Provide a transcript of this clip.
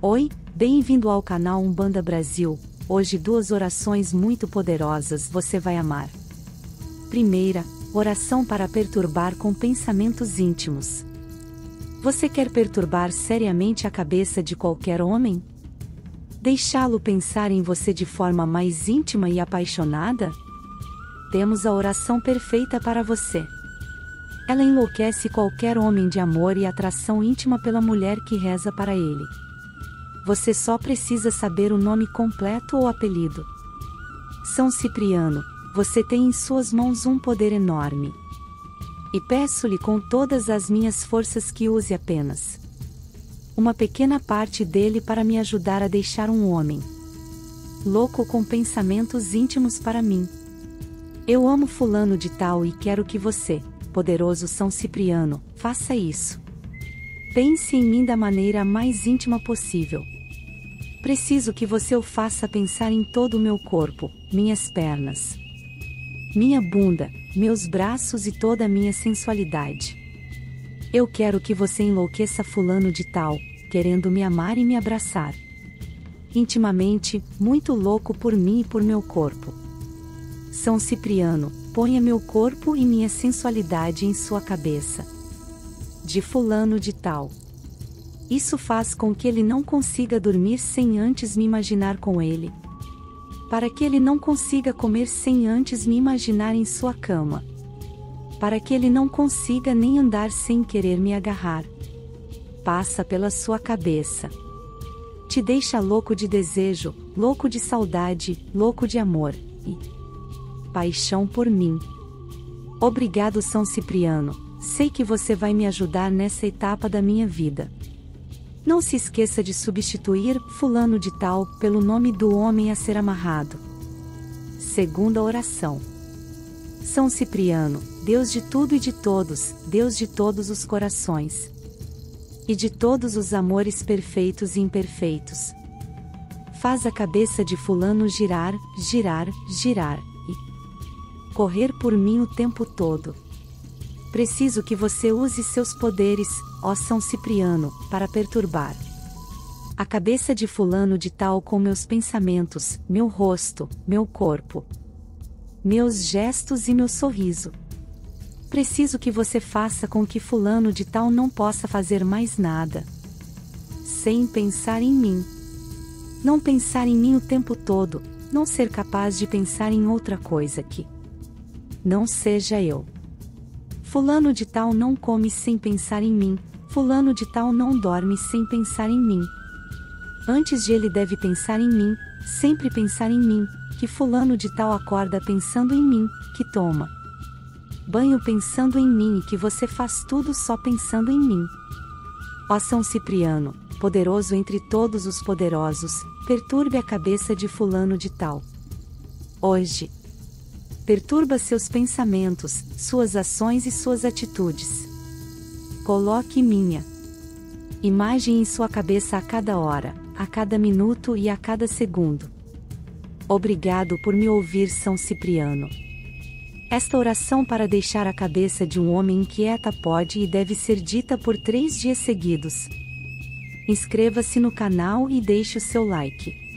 Oi, bem-vindo ao canal Umbanda Brasil. Hoje duas orações muito poderosas você vai amar. Primeira, oração para perturbar com pensamentos íntimos. Você quer perturbar seriamente a cabeça de qualquer homem? Deixá-lo pensar em você de forma mais íntima e apaixonada? Temos a oração perfeita para você. Ela enlouquece qualquer homem de amor e atração íntima pela mulher que reza para ele. Você só precisa saber o nome completo ou apelido. São Cipriano, você tem em suas mãos um poder enorme. E peço-lhe com todas as minhas forças que use apenas uma pequena parte dele para me ajudar a deixar um homem louco com pensamentos íntimos para mim. Eu amo Fulano de Tal e quero que você, poderoso São Cipriano, faça isso. Pense em mim da maneira mais íntima possível. Preciso que você o faça pensar em todo o meu corpo, minhas pernas, minha bunda, meus braços e toda a minha sensualidade. Eu quero que você enlouqueça Fulano de Tal, querendo me amar e me abraçar. Intimamente, muito louco por mim e por meu corpo. São Cipriano, ponha meu corpo e minha sensualidade em sua cabeça. De fulano de tal. Isso faz com que ele não consiga dormir sem antes me imaginar com ele. Para que ele não consiga comer sem antes me imaginar em sua cama. Para que ele não consiga nem andar sem querer me agarrar. Passa pela sua cabeça. Te deixa louco de desejo, louco de saudade, louco de amor. E paixão por mim. Obrigado, São Cipriano, sei que você vai me ajudar nessa etapa da minha vida. Não se esqueça de substituir Fulano de Tal pelo nome do homem a ser amarrado. Segunda oração. São Cipriano, Deus de tudo e de todos, Deus de todos os corações. E de todos os amores perfeitos e imperfeitos. Faz a cabeça de Fulano girar, girar, girar correr por mim o tempo todo. Preciso que você use seus poderes, ó São Cipriano, para perturbar a cabeça de Fulano de Tal com meus pensamentos, meu rosto, meu corpo, meus gestos e meu sorriso. Preciso que você faça com que Fulano de Tal não possa fazer mais nada sem pensar em mim. Não pensar em mim o tempo todo, não ser capaz de pensar em outra coisa que não seja eu. Fulano de tal não come sem pensar em mim, fulano de tal não dorme sem pensar em mim. Antes de ele deve pensar em mim, sempre pensar em mim, que fulano de tal acorda pensando em mim, que toma banho pensando em mim e que você faz tudo só pensando em mim. Ó São Cipriano, poderoso entre todos os poderosos, perturbe a cabeça de fulano de tal. Hoje, perturba seus pensamentos, suas ações e suas atitudes. Coloque minha imagem em sua cabeça a cada hora, a cada minuto e a cada segundo. Obrigado por me ouvir, São Cipriano. Esta oração para deixar a cabeça de um homem inquieta pode e deve ser dita por três dias seguidos. Inscreva-se no canal e deixe o seu like.